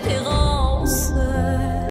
pills.